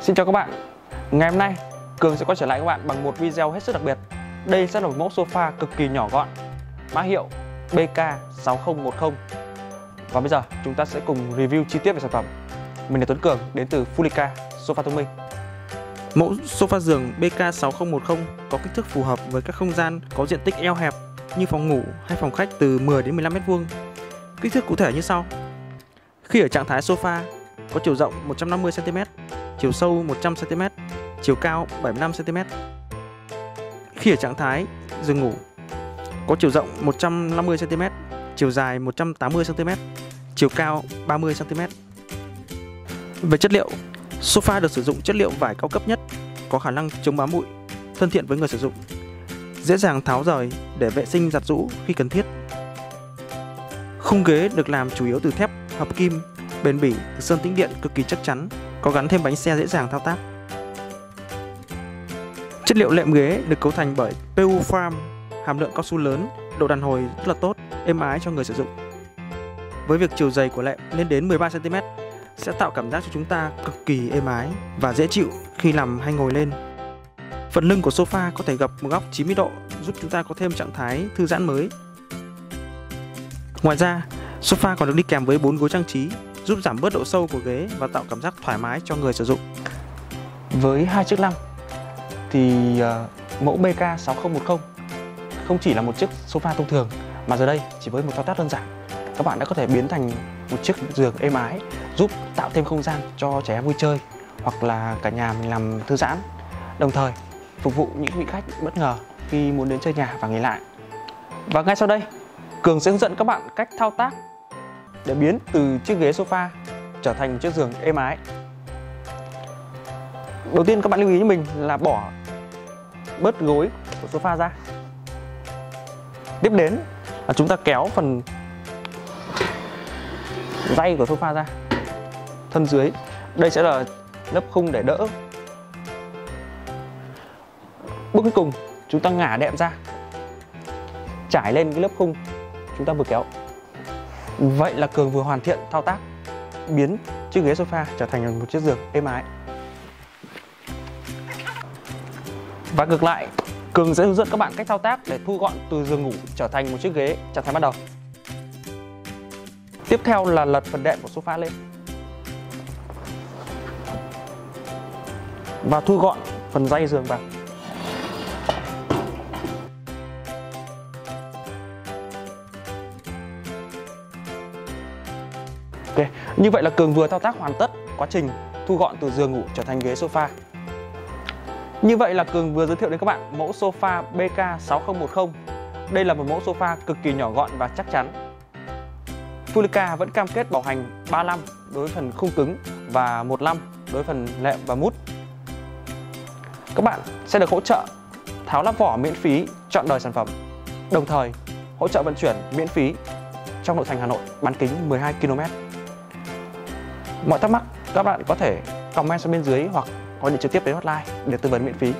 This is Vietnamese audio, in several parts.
Xin chào các bạn. Ngày hôm nay, Cường sẽ quay trở lại các bạn bằng một video hết sức đặc biệt. Đây sẽ là một mẫu sofa cực kỳ nhỏ gọn. Mã hiệu BK6010 Và bây giờ, chúng ta sẽ cùng review chi tiết về sản phẩm. Mình là Tuấn Cường, đến từ Fulica Sofa thông minh. Mẫu sofa giường BK6010 có kích thước phù hợp với các không gian, có diện tích eo hẹp như phòng ngủ hay phòng khách từ 10 đến 15 m2. Kích thước cụ thể như sau. Khi ở trạng thái sofa có chiều rộng 150 cm, chiều sâu 100 cm, chiều cao 75 cm. Khi ở trạng thái giường ngủ có chiều rộng 150 cm, chiều dài 180 cm, chiều cao 30 cm. Về chất liệu, sofa được sử dụng chất liệu vải cao cấp nhất, có khả năng chống bám bụi, thân thiện với người sử dụng, dễ dàng tháo rời để vệ sinh giặt rũ khi cần thiết. Khung ghế được làm chủ yếu từ thép hợp kim, bền bỉ, sơn tĩnh điện cực kỳ chắc chắn, có gắn thêm bánh xe dễ dàng thao tác. Chất liệu lệm ghế được cấu thành bởi PU Farm, hàm lượng cao su lớn, độ đàn hồi rất là tốt, êm ái cho người sử dụng. Với việc chiều dày của lệm lên đến 13 cm sẽ tạo cảm giác cho chúng ta cực kỳ êm ái và dễ chịu khi nằm hay ngồi lên. Phần lưng của sofa có thể gập một góc 90 độ giúp chúng ta có thêm trạng thái thư giãn mới. Ngoài ra, sofa còn được đi kèm với 4 gối trang trí giúp giảm bớt độ sâu của ghế và tạo cảm giác thoải mái cho người sử dụng. Với hai chiếc lăng, thì uh, mẫu BK6010 không chỉ là một chiếc sofa thông thường mà giờ đây chỉ với một thao tác đơn giản. Các bạn đã có thể biến thành một chiếc giường êm ái giúp tạo thêm không gian cho trẻ em vui chơi hoặc là cả nhà mình làm thư giãn. Đồng thời phục vụ những vị khách bất ngờ khi muốn đến chơi nhà và nghỉ lại. Và ngay sau đây Cường sẽ hướng dẫn các bạn cách thao tác để biến từ chiếc ghế sofa trở thành chiếc giường êm ái. Đầu tiên các bạn lưu ý cho mình là bỏ bớt gối của sofa ra. Tiếp đến là chúng ta kéo phần dây của sofa ra, thân dưới. Đây sẽ là lớp khung để đỡ. Bước cuối cùng, chúng ta ngả đệm ra, trải lên cái lớp khung chúng ta vừa kéo. Vậy là cường vừa hoàn thiện thao tác biến chiếc ghế sofa trở thành một chiếc giường êm ái. Và ngược lại, cường sẽ hướng dẫn các bạn cách thao tác để thu gọn từ giường ngủ trở thành một chiếc ghế trạng thái ban đầu. Tiếp theo là lật phần đệm của sofa lên. Và thu gọn phần dây giường vào. Ok, như vậy là Cường vừa thao tác hoàn tất quá trình thu gọn từ giường ngủ trở thành ghế sofa. Như vậy là Cường vừa giới thiệu đến các bạn mẫu sofa BK6010. Đây là một mẫu sofa cực kỳ nhỏ gọn và chắc chắn. Fulica vẫn cam kết bảo hành 35 đối với phần khung cứng và 15 đối với phần lệm và mút. Các bạn sẽ được hỗ trợ tháo lắp vỏ miễn phí chọn đời sản phẩm. Đồng thời hỗ trợ vận chuyển miễn phí trong nội thành Hà Nội bán kính 12 km. Mọi thắc mắc các bạn có thể comment xuống bên dưới hoặc gọi điện trực tiếp đến hotline để tư vấn miễn phí.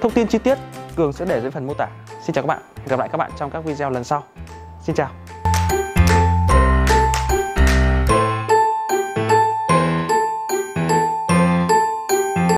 Thông tin chi tiết Cường sẽ để dưới phần mô tả. Xin chào các bạn, hẹn gặp lại các bạn trong các video lần sau. Xin chào.